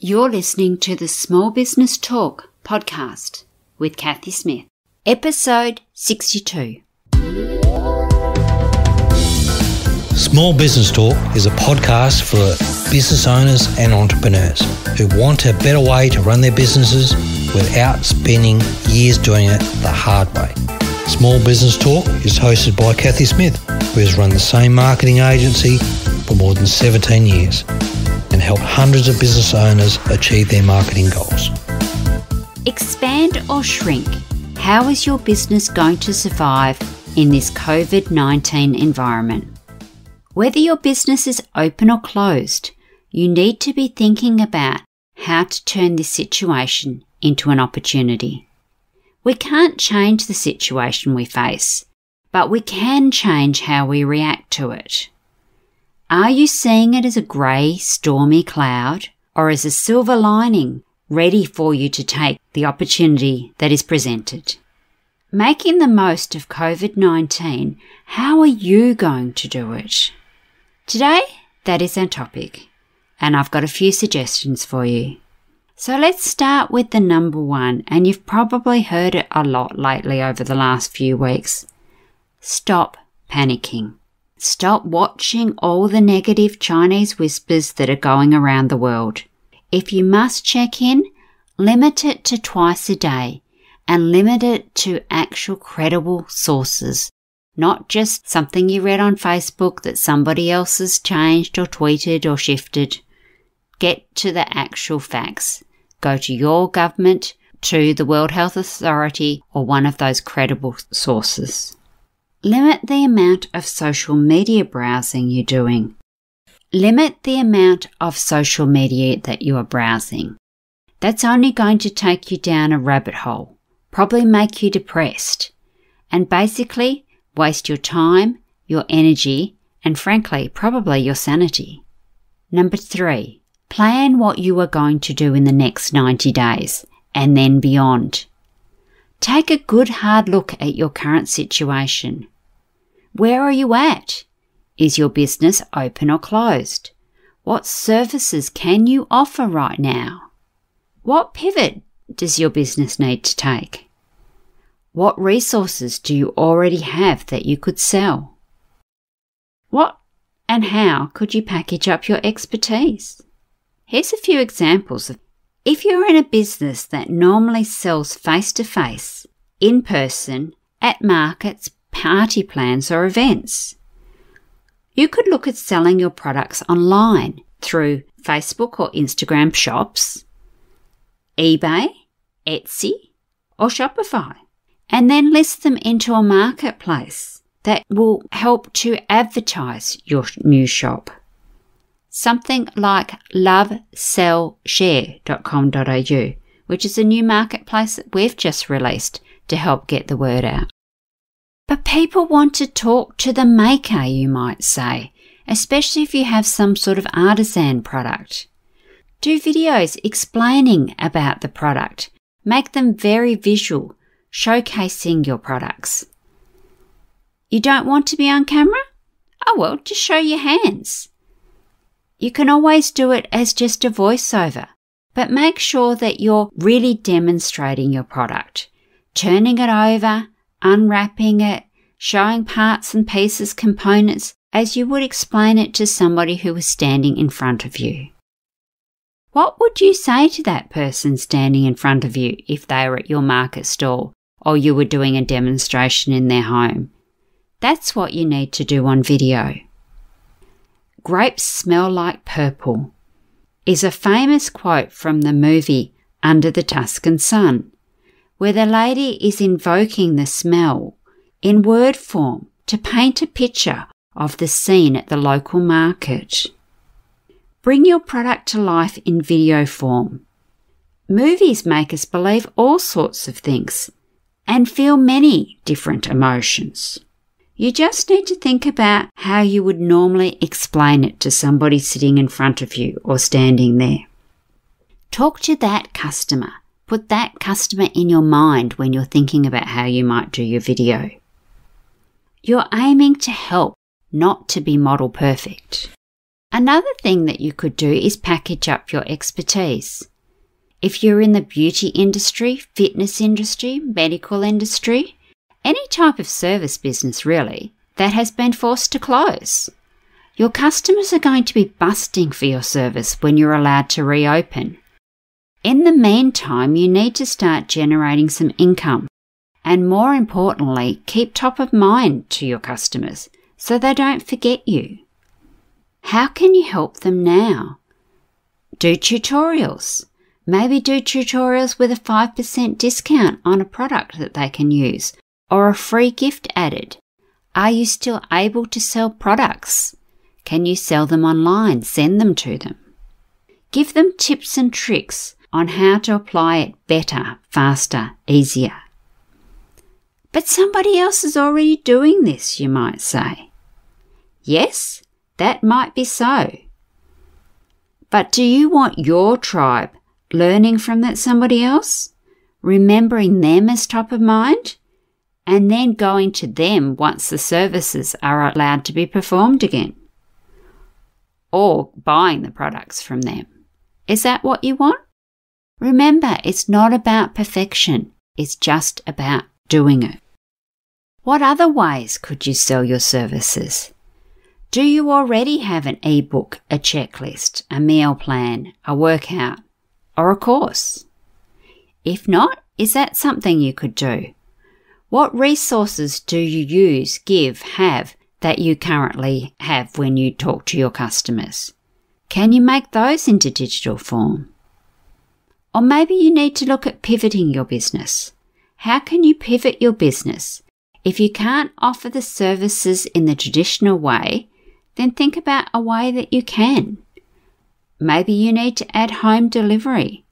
You're listening to the Small Business Talk podcast with Cathy Smith, episode 62. Small Business Talk is a podcast for business owners and entrepreneurs who want a better way to run their businesses without spending years doing it the hard way. Small Business Talk is hosted by Cathy Smith, who has run the same marketing agency for more than 17 years helped hundreds of business owners achieve their marketing goals. Expand or shrink? How is your business going to survive in this COVID 19 environment? Whether your business is open or closed, you need to be thinking about how to turn this situation into an opportunity. We can't change the situation we face, but we can change how we react to it. Are you seeing it as a grey, stormy cloud or as a silver lining ready for you to take the opportunity that is presented? Making the most of COVID 19, how are you going to do it? Today, that is our topic, and I've got a few suggestions for you. So let's start with the number one, and you've probably heard it a lot lately over the last few weeks. Stop panicking. Stop watching all the negative Chinese whispers that are going around the world. If you must check in, limit it to twice a day and limit it to actual credible sources, not just something you read on Facebook that somebody else has changed or tweeted or shifted. Get to the actual facts. Go to your government, to the World Health Authority, or one of those credible sources. Limit the amount of social media browsing you're doing. Limit the amount of social media that you are browsing. That's only going to take you down a rabbit hole, probably make you depressed, and basically waste your time, your energy, and frankly, probably your sanity. Number three, plan what you are going to do in the next 90 days and then beyond. Take a good hard look at your current situation. Where are you at? Is your business open or closed? What services can you offer right now? What pivot does your business need to take? What resources do you already have that you could sell? What and how could you package up your expertise? Here's a few examples of if you're in a business that normally sells face to face, in person, at markets, party plans, or events. You could look at selling your products online through Facebook or Instagram shops, eBay, Etsy, or Shopify, and then list them into a marketplace that will help to advertise your new shop. Something like lovesellshare.com.au, which is a new marketplace that we've just released to help get the word out. But people want to talk to the maker, you might say, especially if you have some sort of artisan product. Do videos explaining about the product. Make them very visual, showcasing your products. You don't want to be on camera? Oh well, just show your hands. You can always do it as just a voiceover, but make sure that you're really demonstrating your product turning it over, unwrapping it, showing parts and pieces, components, as you would explain it to somebody who was standing in front of you. What would you say to that person standing in front of you if they were at your market stall or you were doing a demonstration in their home? That's what you need to do on video. Grapes smell like purple is a famous quote from the movie Under the Tuscan Sun where the lady is invoking the smell in word form to paint a picture of the scene at the local market. Bring your product to life in video form. Movies make us believe all sorts of things and feel many different emotions. You just need to think about how you would normally explain it to somebody sitting in front of you or standing there. Talk to that customer Put that customer in your mind when you're thinking about how you might do your video. You're aiming to help, not to be model perfect. Another thing that you could do is package up your expertise. If you're in the beauty industry, fitness industry, medical industry, any type of service business really, that has been forced to close. Your customers are going to be busting for your service when you're allowed to reopen. In the meantime, you need to start generating some income and more importantly, keep top of mind to your customers so they don't forget you. How can you help them now? Do tutorials. Maybe do tutorials with a 5% discount on a product that they can use or a free gift added. Are you still able to sell products? Can you sell them online? Send them to them. Give them tips and tricks on how to apply it better, faster, easier. But somebody else is already doing this, you might say. Yes, that might be so. But do you want your tribe learning from that somebody else, remembering them as top of mind, and then going to them once the services are allowed to be performed again? Or buying the products from them. Is that what you want? Remember, it's not about perfection, it's just about doing it. What other ways could you sell your services? Do you already have an ebook, a checklist, a meal plan, a workout, or a course? If not, is that something you could do? What resources do you use, give, have that you currently have when you talk to your customers? Can you make those into digital form? Or maybe you need to look at pivoting your business. How can you pivot your business? If you can't offer the services in the traditional way, then think about a way that you can. Maybe you need to add home delivery,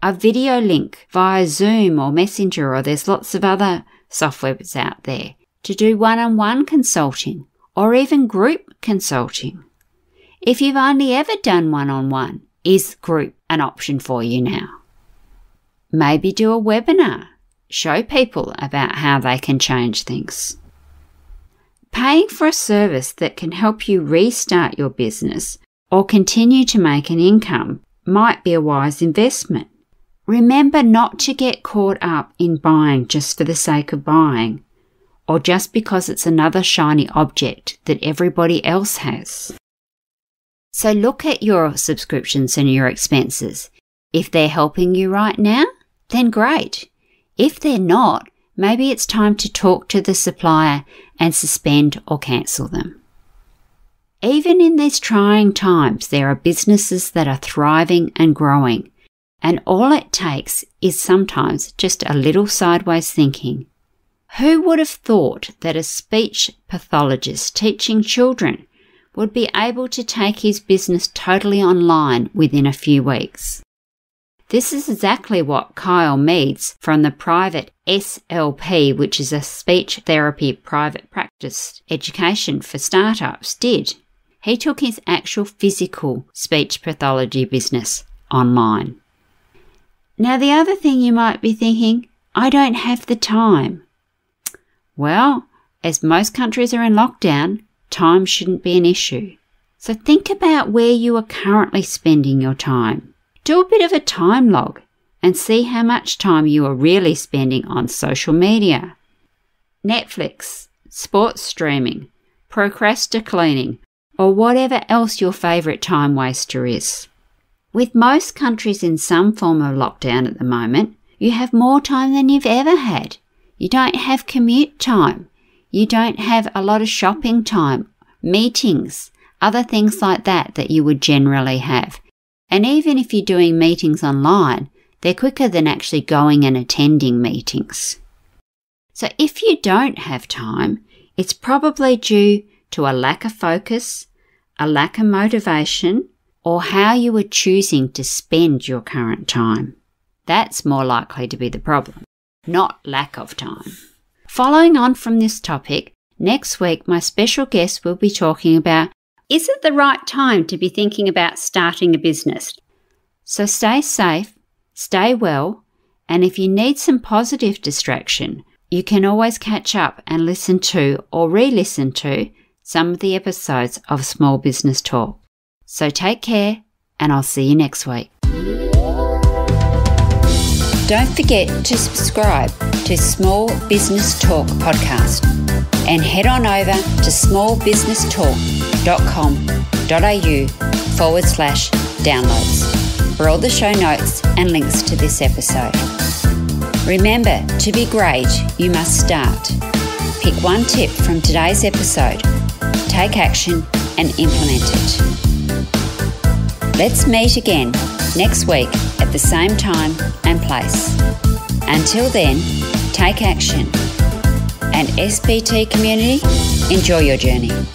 a video link via Zoom or Messenger, or there's lots of other softwares out there to do one on one consulting or even group consulting. If you've only ever done one on one, is group an option for you now? Maybe do a webinar, show people about how they can change things. Paying for a service that can help you restart your business or continue to make an income might be a wise investment. Remember not to get caught up in buying just for the sake of buying or just because it's another shiny object that everybody else has. So look at your subscriptions and your expenses. If they're helping you right now, then great. If they're not, maybe it's time to talk to the supplier and suspend or cancel them. Even in these trying times, there are businesses that are thriving and growing, and all it takes is sometimes just a little sideways thinking. Who would have thought that a speech pathologist teaching children would be able to take his business totally online within a few weeks? This is exactly what Kyle Meads from the private SLP, which is a speech therapy private practice education for startups, did. He took his actual physical speech pathology business online. Now, the other thing you might be thinking, I don't have the time. Well, as most countries are in lockdown, time shouldn't be an issue. So think about where you are currently spending your time. Do a bit of a time log and see how much time you are really spending on social media. Netflix, sports streaming, procrastinating, or whatever else your favourite time waster is. With most countries in some form of lockdown at the moment, you have more time than you've ever had. You don't have commute time. You don't have a lot of shopping time, meetings, other things like that that you would generally have. And even if you're doing meetings online, they're quicker than actually going and attending meetings. So if you don't have time, it's probably due to a lack of focus, a lack of motivation, or how you are choosing to spend your current time. That's more likely to be the problem, not lack of time. Following on from this topic, next week my special guest will be talking about is it the right time to be thinking about starting a business? So stay safe, stay well, and if you need some positive distraction, you can always catch up and listen to or re listen to some of the episodes of Small Business Talk. So take care, and I'll see you next week. Don't forget to subscribe to Small Business Talk podcast and head on over to smallbusinesstalk.com.au forward slash downloads for all the show notes and links to this episode. Remember, to be great, you must start. Pick one tip from today's episode, take action, and implement it. Let's meet again next week at the same time and place. Until then, take action. And SBT community, enjoy your journey.